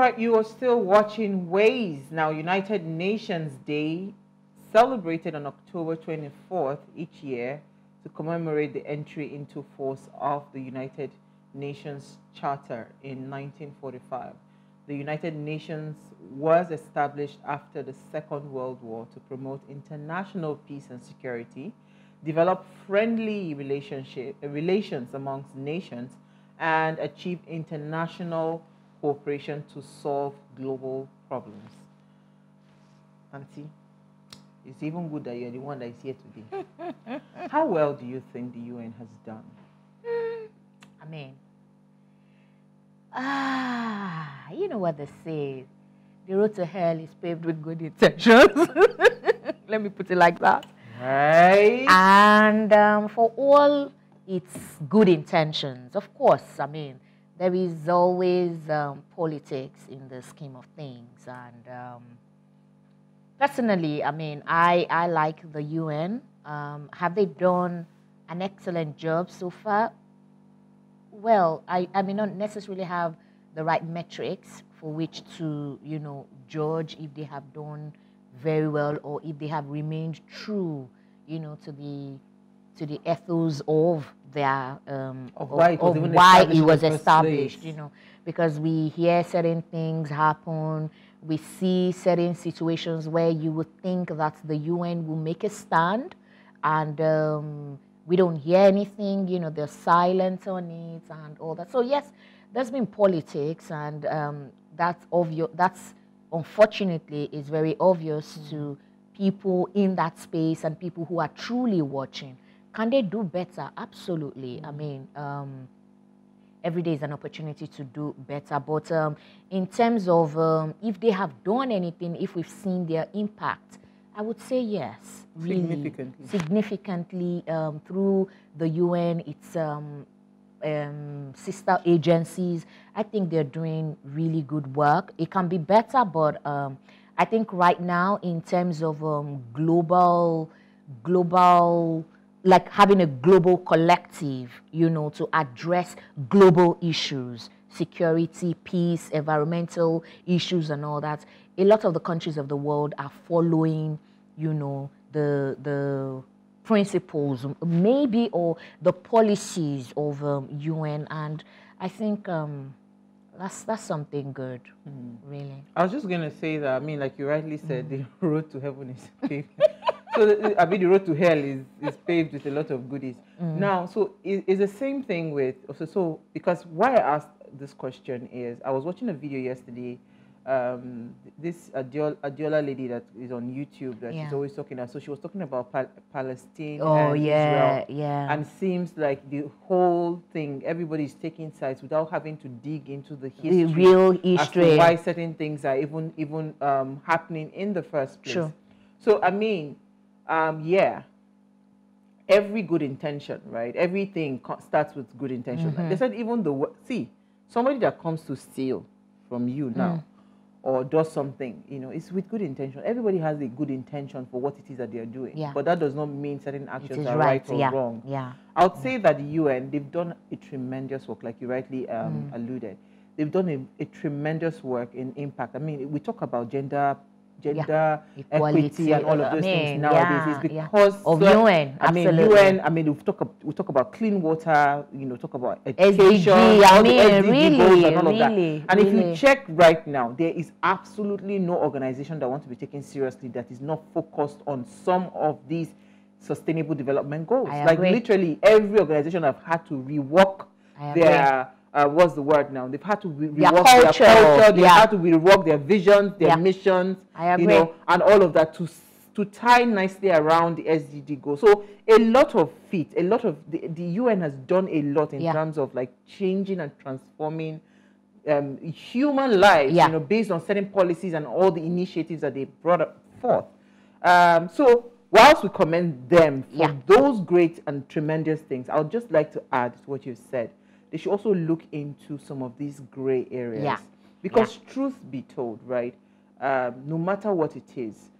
Right, you are still watching Ways. Now, United Nations Day, celebrated on October 24th each year to commemorate the entry into force of the United Nations Charter in 1945. The United Nations was established after the Second World War to promote international peace and security, develop friendly relationship, relations amongst nations, and achieve international cooperation to solve global problems. Auntie, it's even good that you're the one that is here today. How well do you think the UN has done? I mean, ah, you know what they say. The road to hell is paved with good intentions. Let me put it like that. Right. And um, for all its good intentions, of course, I mean, there is always um, politics in the scheme of things. And um, personally, I mean, I, I like the UN. Um, have they done an excellent job so far? Well, I, I may not necessarily have the right metrics for which to, you know, judge if they have done very well or if they have remained true, you know, to the to the ethos of their um, of why it was, of why established it was established, place. you know, because we hear certain things happen, we see certain situations where you would think that the UN will make a stand, and um, we don't hear anything, you know, there's silence on it and all that. So yes, there's been politics, and um, that's obvious. That's unfortunately is very obvious to people in that space and people who are truly watching. Can they do better? Absolutely. I mean, um, every day is an opportunity to do better. But um, in terms of um, if they have done anything, if we've seen their impact, I would say yes, really Significantly. significantly um, through the UN, its um, um, sister agencies. I think they're doing really good work. It can be better, but um, I think right now, in terms of um, global, global, like having a global collective, you know, to address global issues, security, peace, environmental issues, and all that. A lot of the countries of the world are following, you know, the the principles, maybe, or the policies of um, UN, and I think um, that's that's something good, really. I was just going to say that, I mean, like you rightly said, the road to heaven is paved. so, the, I mean, the road to hell is, is paved with a lot of goodies. Now, so it, it's the same thing with, so, so, because why I asked this question is, I was watching a video yesterday, um, this Adiola, Adiola lady that is on YouTube that she's always talking about, so she was talking about Pal- Palestine Oh and yeah, Israel. yeah. And seems like the whole thing, everybody's taking sides without having to dig into the history the real history. why certain things are even even um, happening in the first place. Sure. So I mean, um, yeah, every good intention, right? Everything co- starts with good intention. Mm-hmm. They said even the see somebody that comes to steal from you now. Mm. Or does something, you know, it's with good intention. Everybody has a good intention for what it is that they are doing, Yeah. but that does not mean certain actions are right, right, or yeah, wrong. yeah. I would say that the UN, they've done a tremendous work, like you rightly um, Mm. alluded. They've done a, a tremendous work in impact. I mean, we talk about gender, gender Equality, equity, and all of I those mean, things nowadays. It's yeah, yeah. because Of so- UN, I mean, absolutely. UN. I mean, we talk we talk about clean water. You know, talk about SDG, education, I all the mean, SDG goals and all of that. really, And if you check right now, there is absolutely no organization that wants to be taken seriously that is not focused on some of these sustainable development goals. I like literally every organization have had to rework I their uh, what's the word now? They've had to re- Their rework culture, their culture. They yeah. had to rework their visions, their Yeah. missions, you know, and all of that to to tie nicely around the SDG goal. So a lot of feet, a lot of the, the UN has done a lot in Yeah. terms of like changing and transforming um, human lives, you know, based on certain policies and all the initiatives that they brought up forth. Um, so whilst we commend them for those great and tremendous things, I would just like to add to what you said. They should also look into some of these gray areas. Yeah. Because truth be told, right, um, no matter what it is,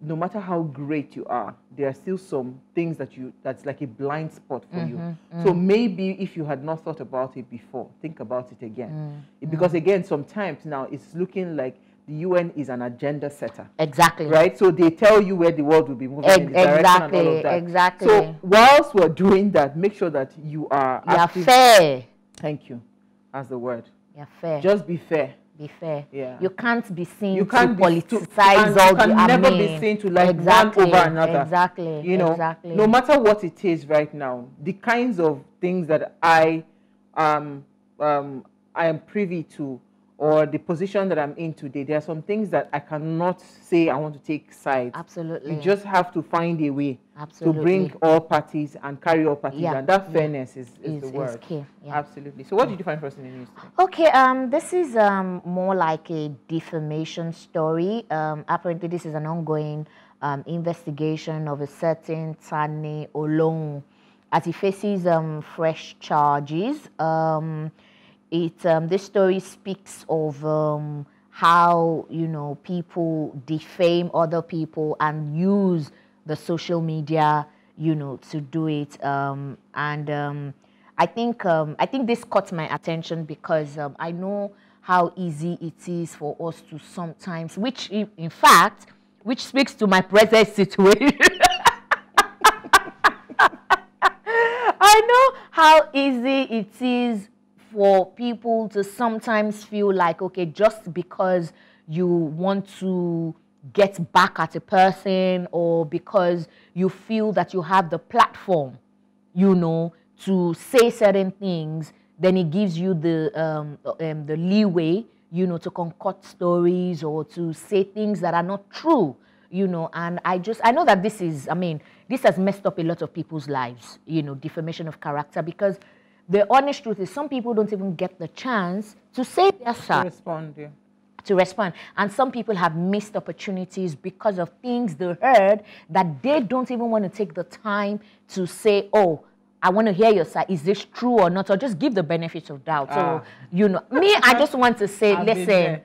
no matter how great you are, there are still some things that you that's like a blind spot for you. Mm-hmm, So mm. maybe if you had not thought about it before, think about it again. Mm, Because again, sometimes now it's looking like the UN is an agenda setter. Exactly. Right, so they tell you where the world will be moving in Ex- the direction and all exactly, exactly. So whilst we're doing that, make sure that you are You're fair. Thank you. That's the word. You're fair. Just be fair. be fair. Yeah. You can't be seen You can't to politicize and all you can the never be seen to like exactly, one over another. Exactly. You know, exactly. no matter what it is right now, the kinds of things that I um, um, I am privy to or the position that I'm in today, there are some things that I cannot say I want to take sides. Absolutely. You just have to find a way Absolutely. to bring all parties and carry all parties, Yeah, and that yeah. fairness is, is, is, the is word. key. Yeah. Absolutely. So, what did you find first in the news? today? Okay, um, this is um, more like a defamation story. Um, apparently, this is an ongoing um, investigation of a certain Tani Olohun as he faces um, fresh charges. It um, this story speaks of um, how you know people defame other people and use the social media, you know, to do it. Um, and um, I think um, I think this caught my attention because um, I know how easy it is for us to sometimes, which in fact, which speaks to my present situation. I know how easy it is for people to sometimes feel like, okay, just because you want to get back at a person or because you feel that you have the platform, you know, to say certain things, then it gives you the um, um, the leeway, you know, to concoct stories or to say things that are not true, you know. And I just I know that this is, I mean, this has messed up a lot of people's lives, you know, defamation of character because the honest truth is some people don't even get the chance to say their side. To respond, yeah. to respond. And some people have missed opportunities because of things they heard that they don't even want to take the time to say, oh, I want to hear your side. Is this true or not? Or just give the benefit of doubt. Ah. So, you know, me, I just want to say, listen,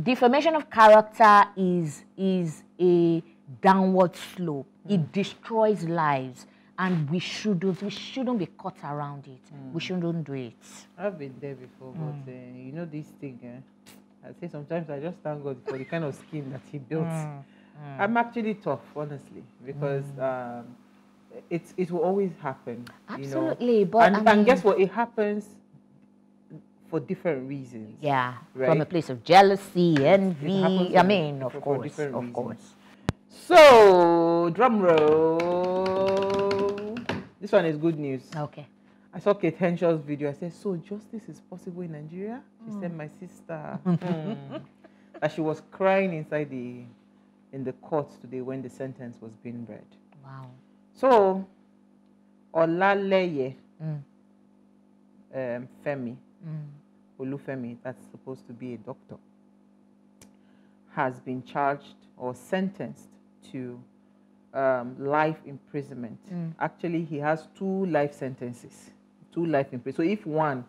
defamation of character is, is a downward slope. Hmm. It destroys lives. And we shouldn't, we shouldn't be caught around it. Hmm. We shouldn't do it. I've been there before, Mm. but uh, you know this thing. Eh? I say sometimes I just thank God for the kind of skin that He built. Mm. I'm actually tough, honestly, because um, it it will always happen. You know? Absolutely, but and, I and guess what? It happens for different reasons. Yeah, from a place of jealousy, envy. I mean, of course, of reasons. course. So drum roll. This one is good news. Okay. I saw Kate Henshaw's video. I said, "So justice is possible in Nigeria?" She said, "My sister." Hmm. That she was crying inside the in the court today when the sentence was being read. Wow. So, Olaleye Mm, um, Femi mm, Olufemi, that's supposed to be a doctor, has been charged or sentenced to um, life imprisonment. Mm. Actually, he has two life sentences, two life imprisonment. So if one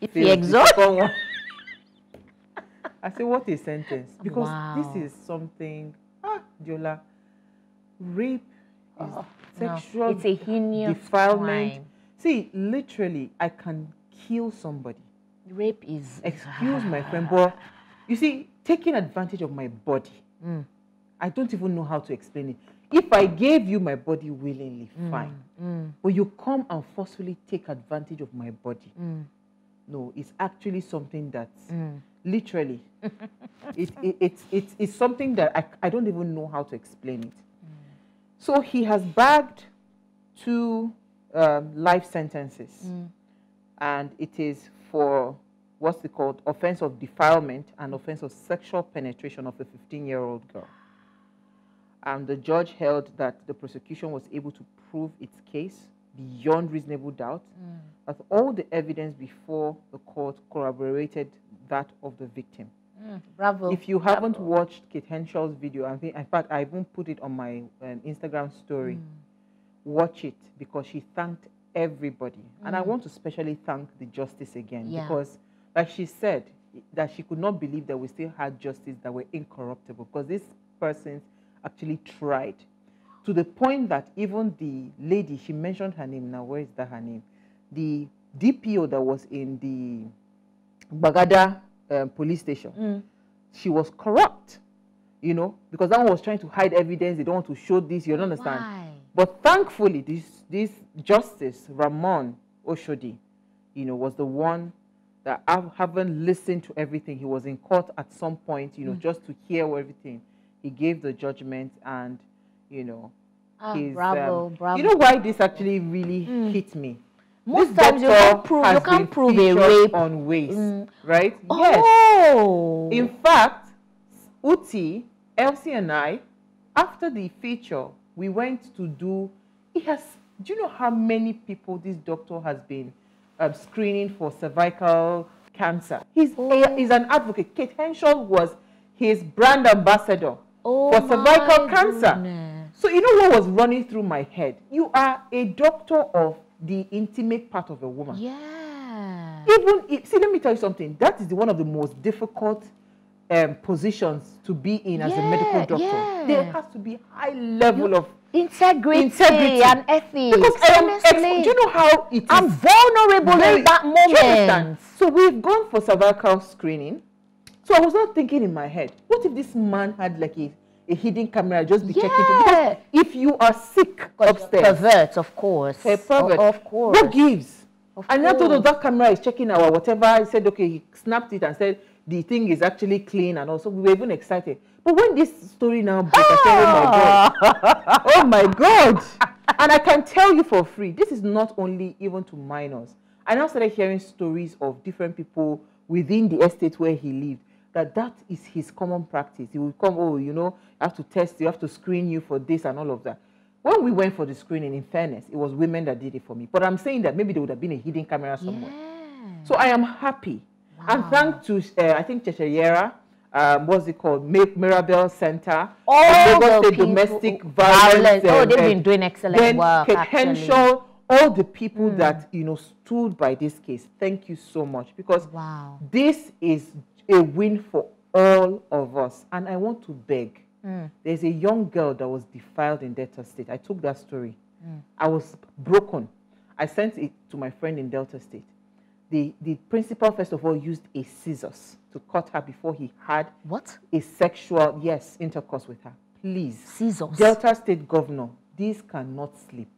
If he exhausts, one- I say, what a sentence? Because Wow. this is something, ah, Diola, rape is Oh, no, sexual it's a heinous defilement. crime. See, literally, I can kill somebody. rape is. Excuse my friend, but you see, taking advantage of my body, Mm, I don't even know how to explain it. If I gave you my body willingly, fine. mm, But you come and forcefully take advantage of my body. mm, No, it's actually something that's mm. literally, it, it, it's, it's, it's something that I, I don't even know how to explain it. So he has bagged two um, life sentences, Mm. and it is for what's it called offense of defilement and offense of sexual penetration of a 15 year old girl. And the judge held that the prosecution was able to prove its case beyond reasonable doubt, Mm. that all the evidence before the court corroborated that of the victim. Mm. Bravo. If you haven't watched Kate Henshaw's video, I think, in fact, I even put it on my um, Instagram story. Mm. Watch it because she thanked everybody. And I Mm. want to especially thank the justice again Yeah. because, like she said, that she could not believe that we still had justice that were incorruptible because these persons actually tried to the point that even the lady, she mentioned her name now, where is that her name? The DPO that was in the Gbagada um, police station, Mm. she was corrupt, you know, because that one was trying to hide evidence. They don't want to show this, you don't understand? Why? But thankfully, this this justice Rahman Oshodi, you know, was the one that hav- haven't listened to everything. He was in court at some point, you know, just to hear everything. He gave the judgment, and you know, Ah, he's, bravo, um, bravo. You know why this actually really Mm. hit me? Most This times you can't prove you can't prove a rape. on waste, Mm. right? Yes. Oh. In fact, Uti, Elsie, and I, after the feature, we went to do. He has. Do you know how many people this doctor has been um, screening for cervical cancer? He's a, he's an advocate. Kate Henshaw was his brand ambassador oh for cervical cancer. goodness. So you know what was running through my head? You are a doctor of the intimate part of a woman. Yeah. Even if, see, let me tell you something. That is the, one of the most difficult um, positions to be in as a medical doctor. yeah. There has to be high level of Integrity, Integrity. and ethics. because. Ex- do you know how it is? I'm vulnerable in that you moment. So we've gone for cervical screening. So I was not thinking in my head, what if this man had like a, a hidden camera just be checking? Yeah. Because if you are sick upstairs, Pervert, of course. a pervert. O- Of course. What gives? Of and I told him course. that camera is checking our whatever. He said, okay, he snapped it and said the thing is actually clean and also we were even excited. But when this story now broke, I said, oh my ah! God. oh my God. And I can tell you for free, this is not only even to minors. I now started hearing stories of different people within the estate where he lived that that is his common practice. He will come, oh, you know, I have to test you, have to screen you for this and all of that. When we went for the screening, in fairness, it was women that did it for me. But I'm saying that maybe there would have been a hidden camera somewhere. Yeah. So I am happy. And Wow. thanks to, uh, I think, Cheshire, um, what's it called? Mirabel Center. All and the people- Domestic Violence. Oh, uh, they've uh, been doing excellent then work. Hmm. All the people that, you know, stood by this case. Thank you so much. Because Wow. this is a win for all of us. And I want to beg. Mm. There's a young girl that was defiled in Delta State. I took that story. I was broken. I sent it to my friend in Delta State. The, the principal, first of all, used a scissors to cut her before he had What? a sexual, yes, intercourse with her. Please. Scissors. Delta State governor, these cannot sleep.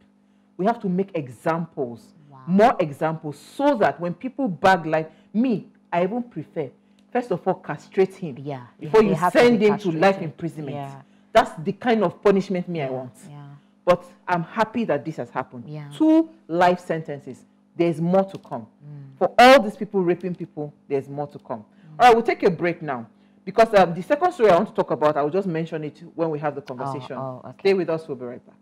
We have to make examples, Wow. more examples, so that when people bag like me, I even prefer, first of all, castrate him Yeah. before you send him to life imprisonment. Yeah. That's the kind of punishment me I want. Yeah. But I'm happy that this has happened. Yeah. Two life sentences. There's more to come. Mm. For all these people raping people, there's more to come. All right, we'll take a break now. Because um, the second story I want to talk about, I will just mention it when we have the conversation. oh, okay. Stay with us, we'll be right back.